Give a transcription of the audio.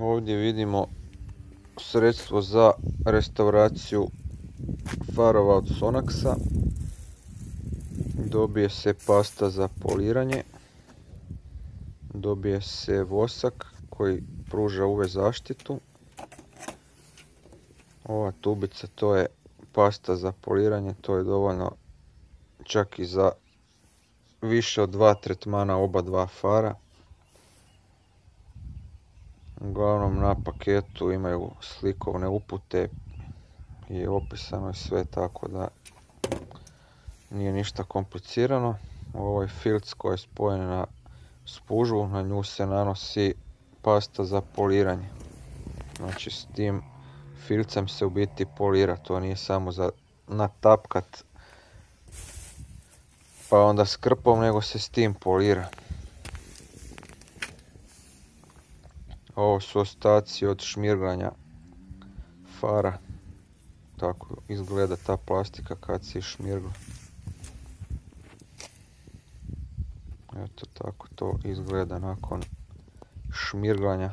Ovdje vidimo sredstvo za restauraciju farova od Sonaxa. Dobije se pasta za poliranje. Dobije se vosak koji pruža UV zaštitu. Ova tubica to je pasta za poliranje, to je dovoljno čak i za više od dva tretmana oba dva fara. Uglavnom na paketu imaju slikovne upute i opisano je sve tako da nije ništa komplicirano. Ovo je filc koji je spojen na spužvu, na nju se nanosi pasta za poliranje. Znači s tim filcem se u biti polira, to nije samo za natapkat pa onda s krpom, nego se s tim polira. Ovo su ostaci od šmirganja fara. Tako izgleda ta plastika kad se šmirgla. Eto tako to izgleda nakon šmirglanja.